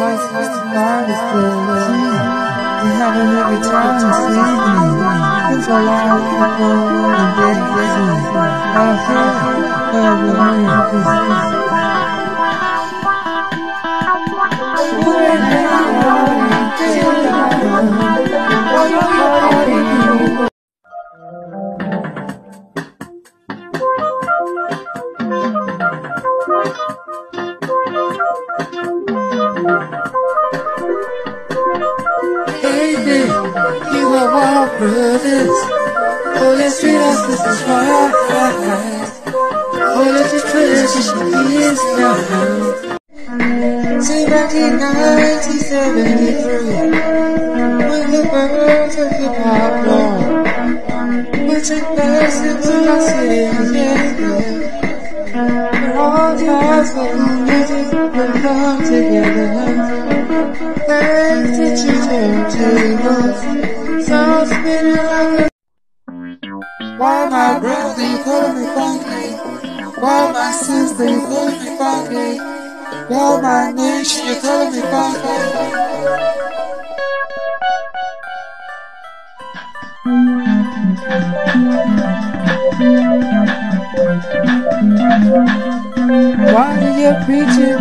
like 65 is still We have a every time this evening. There's a lot of people in bed busy. Out here, every morning. Baby, you are brothers. Oh, let's treat us this is right. As she is now. See, back in 1973, when the birds of hip hop long, we took us into my city, yeah. All ties of music belong together. Thanks that you turn tables, sound spinning like a Why my they call me funky? Why my sisters they call me funky? Why my nation you call me funky? Why do you preaching?